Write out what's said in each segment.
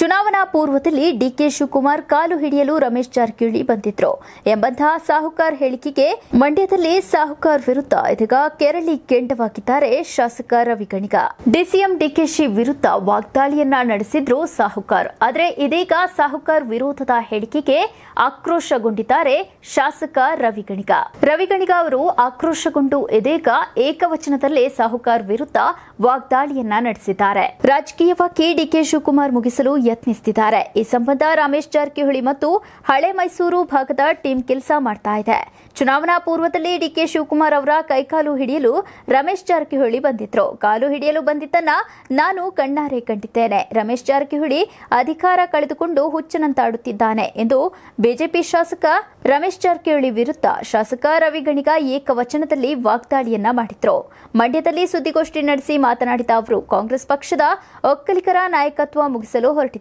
ಚುನಾವಣಾ ಪೂರ್ವದಲ್ಲಿ ಡಿಕೆ ಶಿವಕುಮಾರ್ ಕಾಲು ಹಿಡಿಯಲು ರಮೇಶ್ ಜಾರಕಿಹೊಳಿ ಬಂದಿದ್ರು ಎಂಬಂತಹ ಸಾಹುಕಾರ್ ಹೇಳಿಕೆಗೆ ಮಂಡ್ಯದಲ್ಲಿ ಸಾಹುಕಾರ್ ವಿರುದ್ಧ ಇದೀಗ ಕೆರಳಿ ಕೆಂಡವಾಗಿದ್ದಾರೆ ಶಾಸಕ ರವಿಗಣಿಗ ಡಿಸಿಎಂ ಡಿಕೆಶಿ ವಿರುದ್ಧ ವಾಗ್ದಾಳಿಯನ್ನ ನಡೆಸಿದ್ರು ಸಾಹುಕಾರ್. ಆದರೆ ಇದೀಗ ಸಾಹುಕಾರ್ ವಿರೋಧದ ಹೇಳಿಕೆಗೆ ಆಕ್ರೋಶಗೊಂಡಿದ್ದಾರೆ ಶಾಸಕ ರವಿಗಣಿಗ ರವಿಗಣಿಗ ರವಿ ಗಣಿಗ ಅವರು ಆಕ್ರೋಶಗೊಂಡು ಇದೀಗ ಏಕವಚನದಲ್ಲೇ ಸಾಹುಕಾರ್ ವಿರುದ್ಧ ವಾಗ್ದಾಳಿಯನ್ನ ನಡೆಸಿದ್ದಾರೆ. ರಾಜಕೀಯವಾಗಿ ಡಿಕೆ ಶಿವಕುಮಾರ್ ಮುಗಿಸಲು ಯತ್ನಿಸುತ್ತಿದ್ದಾರೆ ಈ ಸಂಬಂಧ ರಮೇಶ್ ಜಾರಕಿಹೊಳಿ ಮತ್ತು ಹಳೆ ಮೈಸೂರು ಭಾಗದ ಟೀಮ್ ಕೆಲಸ ಮಾಡ್ತಾ ಇದೆ. ಚುನಾವಣಾ ಪೂರ್ವದಲ್ಲಿ ಡಿಕೆ ಶಿವಕುಮಾರ್ ಅವರ ಕೈಕಾಲು ಹಿಡಿಯಲು ರಮೇಶ್ ಜಾರಕಿಹೊಳಿ ಬಂದಿದ್ರು. ಕಾಲು ಹಿಡಿಯಲು ಬಂದಿದ್ದನ್ನ ನಾನು ಕಣ್ಣಾರೆ ಕಂಡಿದ್ದೇನೆ. ರಮೇಶ್ ಜಾರಕಿಹೊಳಿ ಅಧಿಕಾರ ಕಳೆದುಕೊಂಡು ಹುಚ್ಚನಂತಾಡುತ್ತಿದ್ದಾನೆ ಎಂದು ಬಿಜೆಪಿ ಶಾಸಕ ರಮೇಶ್ ಜಾರಕಿಹೊಳಿ ವಿರುದ್ಧ ಶಾಸಕ ರವಿಗಣಿಗ ಏಕವಚನದಲ್ಲಿ ವಾಗ್ದಾಳಿಯನ್ನ ಮಾಡಿದ್ರು. ಮಂಡ್ಯದಲ್ಲಿ ಸುದ್ದಿಗೋಷ್ಠಿ ನಡೆಸಿ ಮಾತನಾಡಿದ ಅವರು, ಕಾಂಗ್ರೆಸ್ ಪಕ್ಷದ ಒಕ್ಕಲಿಗರ ನಾಯಕತ್ವ ಮುಗಿಸಲು ಹೊರಟಿದ್ದಾರೆ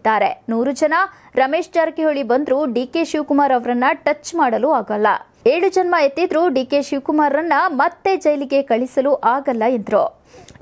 ನೂರು ಜನ ರಮೇಶ್ ಜಾರಕಿಹೊಳಿ ಬಂದ್ರು ಡಿಕೆ ಶಿವಕುಮಾರ್ ಅವರನ್ನ ಟಚ್ ಮಾಡಲು ಆಗಲ್ಲ. ಏಳು ಜನ್ಮ ಎತ್ತಿದ್ರು ಡಿಕೆ ಶಿವಕುಮಾರ್ರನ್ನ ಮತ್ತೆ ಜೈಲಿಗೆ ಕಳಿಸಲು ಆಗಲ್ಲ ಎಂದರು.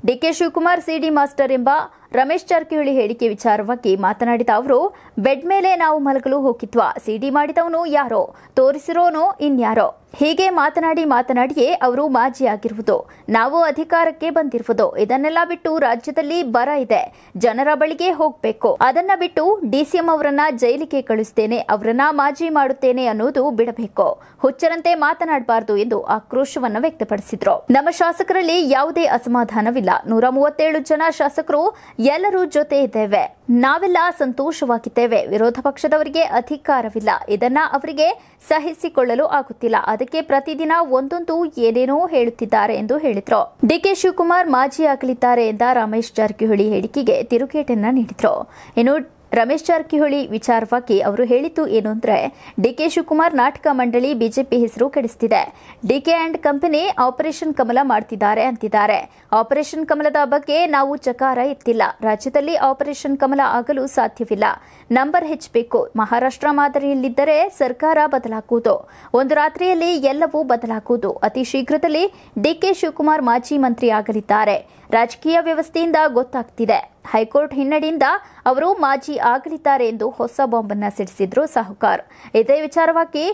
ಡಿಕೆ ಶಿವಕುಮಾರ್ ಸಿಡಿ ಮಾಸ್ಟರ್ ಎಂಬ ರಮೇಶ್ ಜಾರಕಿಹೊಳಿ ಹೇಳಿಕೆ ವಿಚಾರವಾಗಿ ಮಾತನಾಡಿದ ಅವರು, ಬೆಡ್ ಮೇಲೆ ನಾವು ಮಲಗಲು ಹೋಗಿದ್ವಾ, ಸಿಡಿ ಮಾಡಿದವನು ಯಾರೋ, ತೋರಿಸಿರೋನು ಇನ್ಯಾರೋ. ಹೀಗೆ ಮಾತನಾಡಿ ಮಾತನಾಡಿಯೇ ಅವರು ಮಾಜಿ ಆಗಿರುವುದು ನಾವು ಅಧಿಕಾರಕ್ಕೆ ಬಂದಿರುವುದು. ಇದನ್ನೆಲ್ಲ ಬಿಟ್ಟು ರಾಜ್ಯದಲ್ಲಿ ಬರ ಇದೆ. ಜನರ ಬಳಿಗೆ ಹೋಗಬೇಕು. ಅದನ್ನ ಬಿಟ್ಟು ಡಿಸಿಎಂ ಅವರನ್ನ ಜೈಲಿಗೆ ಕಳಿಸ್ತೇನೆ, ಅವರನ್ನ ಮಾಜಿ ಮಾಡುತ್ತೇನೆ ಅನ್ನೋದು ಬಿಡಬೇಕು. ಹುಚ್ಚರಂತೆ ಮಾತನಾಡಬಾರದು ಎಂದು ಆಕ್ರೋಶವನ್ನು ವ್ಯಕ್ತಪಡಿಸಿದ್ರು. ನಮ್ಮ ಶಾಸಕರಲ್ಲಿ ಯಾವುದೇ ಅಸಮಾಧಾನವಿಲ್ಲ. ನೂರ ಮೂವತ್ತೇಳು ಜನ ಶಾಸಕರು ಎಲ್ಲರೂ ಜೊತೆ ಇದ್ದೇವೆ. ನಾವೆಲ್ಲ ಸಂತೋಷವಾಗಿದ್ದೇವೆ. ವಿರೋಧ ಪಕ್ಷದವರಿಗೆ ಅಧಿಕಾರವಿಲ್ಲ. ಇದನ್ನ ಅವರಿಗೆ ಸಹಿಸಿಕೊಳ್ಳಲು ಆಗುತ್ತಿಲ್ಲ. ಅದಕ್ಕೆ ಪ್ರತಿದಿನ ಒಂದೊಂದು ಏನೇನೋ ಹೇಳುತ್ತಿದ್ದಾರೆ ಎಂದು ಹೇಳಿದ್ರು. ಡಿಕೆ ಶಿವಕುಮಾರ್ ಮಾಜಿ ಆಗಲಿದ್ದಾರೆ ಎಂದ ರಮೇಶ್ ಜಾರಕಿಹೊಳಿ ಹೇಳಿಕೆಗೆ ತಿರುಗೇಟನ್ನ ನೀಡಿದ್ರು. ಇನ್ನು ರಮೇಶ್ ಜಾರಕಿಹೊಳಿ ವಿಚಾರವಾಗಿ ಅವರು ಹೇಳಿದ್ದು ಏನು ಅಂದ್ರೆ, ಡಿಕೆ ಶಿವಕುಮಾರ್ ನಾಟಕ ಮಂಡಳಿ ಬಿಜೆಪಿ ಹೆಸರು ಕೆಡಿಸ್ತಿದೆ. DK and company operation Kamala ಮಾಡ್ತಿದ್ದಾರೆ ಅಂತಿದ್ದಾರೆ. ಆಪರೇಷನ್ ಕಮಲದ ಬಗ್ಗೆ ನಾವು ಚಕಾರ ಎತ್ತಿಲ್ಲ. ರಾಜ್ಯದಲ್ಲಿ ಆಪರೇಷನ್ ಕಮಲ ಆಗಲು ಸಾಧ್ಯವಿಲ್ಲ. ನಂಬರ್ ಹೆಚ್ಚಬೇಕು. ಮಹಾರಾಷ್ಟ್ರ ಮಾದರಿಯಲ್ಲಿದ್ದರೆ ಸರ್ಕಾರ ಬದಲಾಗುವುದು. ಒಂದು ರಾತ್ರಿಯಲ್ಲಿ ಎಲ್ಲವೂ ಬದಲಾಗುವುದು. ಅತಿ ಶೀಘ್ರದಲ್ಲಿ ಡಿಕೆ ಶಿವಕುಮಾರ್ ಮಾಜಿ ಮಂತ್ರಿ ಆಗಲಿದ್ದಾರೆ ರಾಜಕೀಯ ವ್ಯವಸ್ಥೆಯಿಂದ ಗೊತ್ತಾಗ್ತಿದೆ. ಹೈಕೋರ್ಟ್ ಹಿನ್ನಡೆಯಿಂದ ಅವರು ಮಾಜಿ ಆಗಲಿದ್ದಾರೆ ಎಂದು ಹೊಸ ಬಾಂಬನ್ನ ಸಿಡಿಸಿದ್ರು ಸಾಹುಕಾರ್. ಇದೇ ವಿಚಾರವಾಗಿ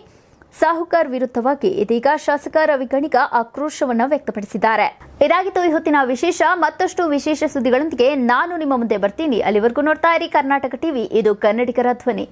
ಸಾಹುಕಾರ್ ವಿರುದ್ಧವಾಗಿ ಇದೀಗ ಶಾಸಕ ರವಿ ಆಕ್ರೋಶವನ್ನು ಆಕ್ರೋಶವನ್ನ ವ್ಯಕ್ತಪಡಿಸಿದ್ದಾರೆ. ಇದಾಗಿತ್ತು ಈ ಹೊತ್ತಿನ ವಿಶೇಷ. ಮತ್ತಷ್ಟು ವಿಶೇಷ ಸುದ್ದಿಗಳೊಂದಿಗೆ ನಾನು ನಿಮ್ಮ ಮುಂದೆ ಬರ್ತೀನಿ. ಅಲ್ಲಿವರೆಗೂ ನೋಡ್ತಾ ಇರಿ ಕರ್ನಾಟಕ ಟಿವಿ. ಇದು ಕನ್ನಡಿಗರ ಧ್ವನಿ.